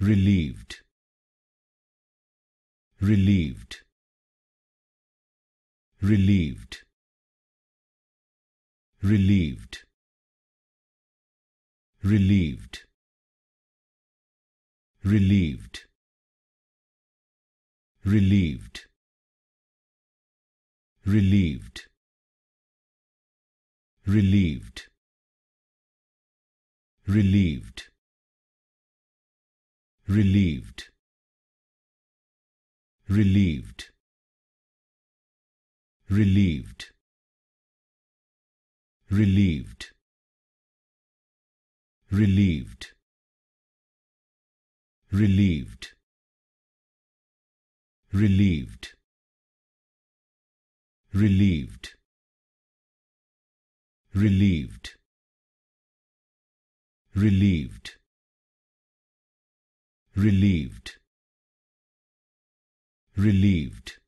relieved. Relieved. Relieved. Relieved. Relieved. Relieved. Relieved. Relieved. Relieved. Relieved relieved. Relieved. Relieved. Relieved. Relieved. Relieved. Relieved. Relieved. Relieved. Relieved relieved. Relieved